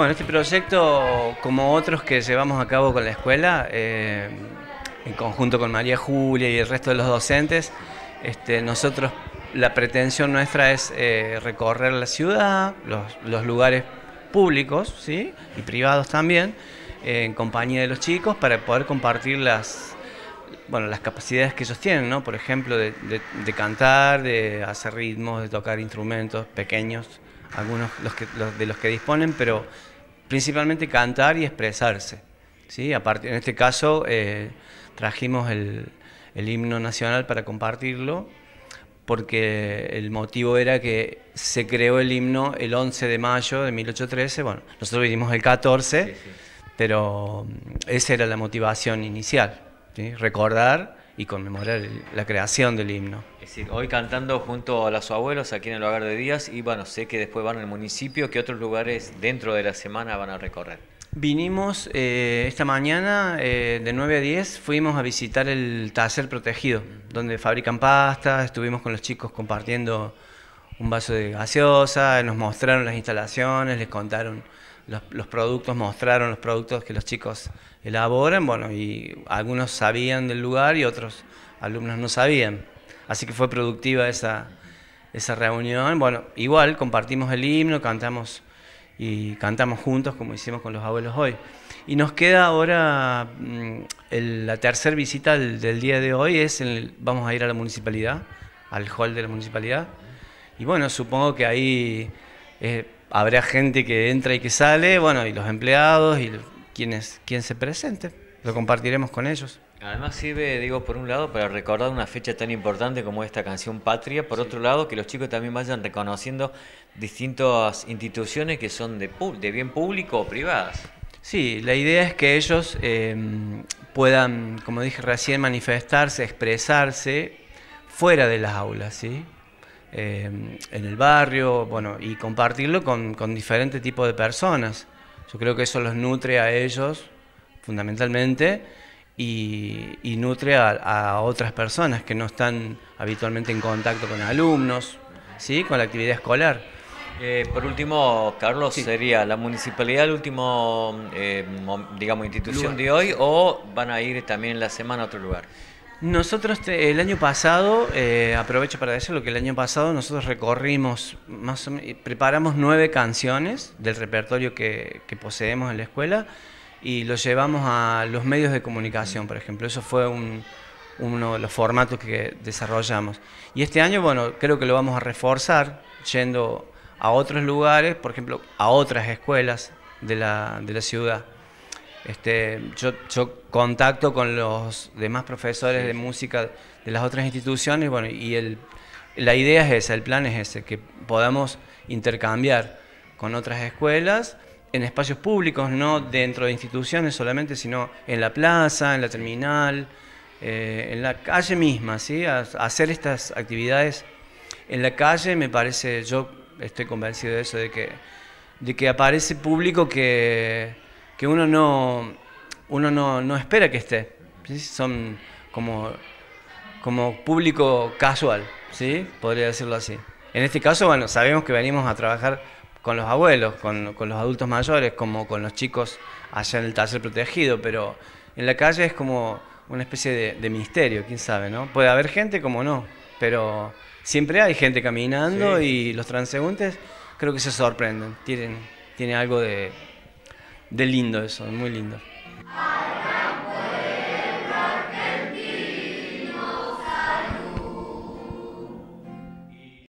Bueno, este proyecto, como otros que llevamos a cabo con la escuela, eh, en conjunto con María Julia y el resto de los docentes, este, nosotros, la pretensión nuestra es eh, recorrer la ciudad, los, lugares públicos ¿sí? y privados también, eh, en compañía de los chicos, para poder compartir las, bueno, las capacidades que ellos tienen, ¿no? por ejemplo, de, cantar, de hacer ritmos, de tocar instrumentos pequeños, algunos los que, de los que disponen, pero principalmente cantar y expresarse. ¿sí? Aparte, en este caso eh, trajimos el, himno nacional para compartirlo, porque el motivo era que se creó el himno el 11 de mayo de 1813, bueno, nosotros vivimos el 14, pero esa era la motivación inicial recordar y conmemorar la creación del himno. Es decir, hoy cantando junto a los abuelos aquí en el hogar de Díaz y bueno, sé que después van al municipio, ¿qué otros lugares dentro de la semana van a recorrer? Vinimos eh, esta mañana eh, de 9 a 10, fuimos a visitar el taller protegido, donde fabrican pasta, estuvimos con los chicos compartiendo un vaso de gaseosa, nos mostraron las instalaciones, les contaron los, productos, mostraron los productos que los chicos elaboran, bueno, y algunos sabían del lugar y otros alumnos no sabían. Así que fue productiva esa, esa reunión. Bueno, igual compartimos el himno, cantamos y cantamos juntos como hicimos con los abuelos hoy. Y nos queda ahora mm, la tercera visita del, día de hoy, es vamos a ir a la municipalidad, al hall de la municipalidad. Y bueno, supongo que ahí... Eh, habrá gente que entra y que sale, bueno, y los empleados y quienes, quien se presente, lo compartiremos con ellos. Además sirve, digo, por un lado, para recordar una fecha tan importante como esta canción Patria, por otro lado, que los chicos también vayan reconociendo distintas instituciones que son de, de bien público o privadas. Sí, la idea es que ellos em, puedan, como dije recién, manifestarse, expresarse fuera de las aulas, ¿sí? Em, en el barrio, bueno, y compartirlo con, diferentes tipos de personas. Yo creo que eso los nutre a ellos fundamentalmente y, nutre a, otras personas que no están habitualmente en contacto con alumnos, ¿sí? con la actividad escolar. Eh, por último, Carlos, ¿sería la municipalidad el último, eh, digamos, institución de hoy o van a ir también la semana a otro lugar? Nosotros el año pasado, eh, aprovecho para decirlo, que el año pasado nosotros recorrimos, más preparamos nueve canciones del repertorio que, poseemos en la escuela y lo llevamos a los medios de comunicación, por ejemplo. Eso fue uno de los formatos que desarrollamos. Y este año, bueno, creo que lo vamos a reforzar yendo a otros lugares, por ejemplo, a otras escuelas de la, de la ciudad. Este, yo, yo contacto con los demás profesores de música de las otras instituciones, bueno, y el, la idea es esa, el plan es ese, que podamos intercambiar con otras escuelas en espacios públicos, no dentro de instituciones solamente, sino en la plaza, en la terminal, eh, en la calle misma, ¿sí? hacer estas actividades en la calle me parece, yo estoy convencido de eso, de que, de que aparece público que que uno no, uno no, espera que esté. Son como, como público casual, ¿sí? podría decirlo así. En este caso, bueno, sabemos que venimos a trabajar con los abuelos, con, los adultos mayores, como con los chicos allá en el taller protegido, pero en la calle es como una especie de, misterio, quién sabe, ¿no? Puede haber gente como no, pero siempre hay gente caminando y los transeúntes creo que se sorprenden, tienen, tienen algo de, de lindo eso, muy lindo.